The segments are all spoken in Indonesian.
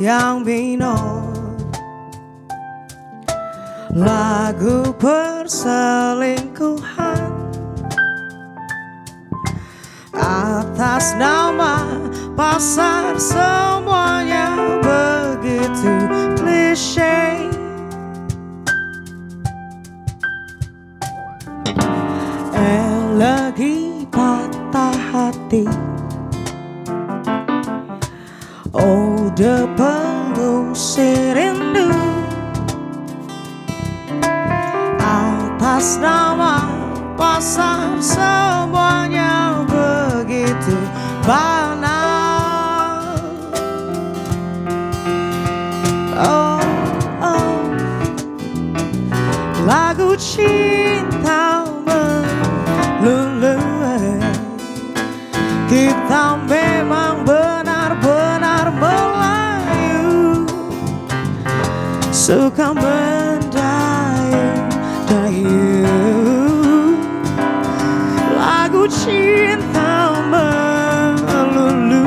yang bino. Lagu perselingkuhan Atas nama pasar semuanya begitu klise. Elegi patah hati. Ode pengusir rindu Atas nama pasar semuanya begitu banal. Oh, oh. Lagu cinta melulu Suka mendayu-dayu Lagu cinta melulu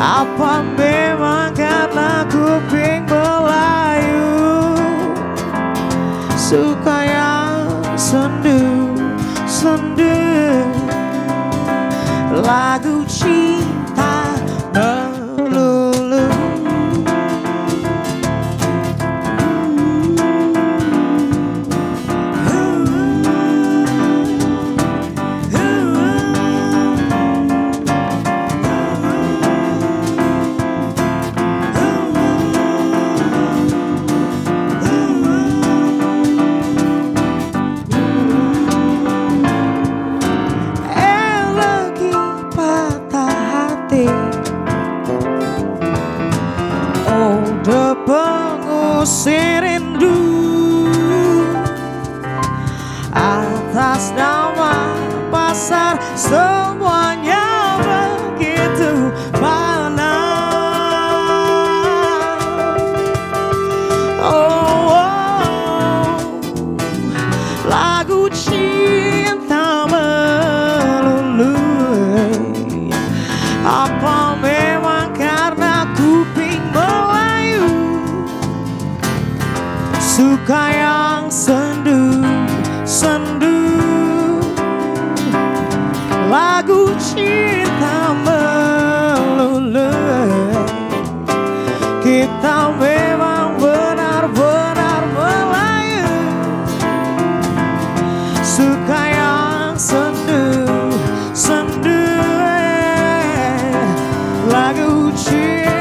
Apa memang karena kuping Melayu. Suka yang sendu, sendu. Lagu pengusir rindu Atas nama pasar cinta melulu Kita memang benar-benar melayu. Suka yang sendu, sendu Lagu cinta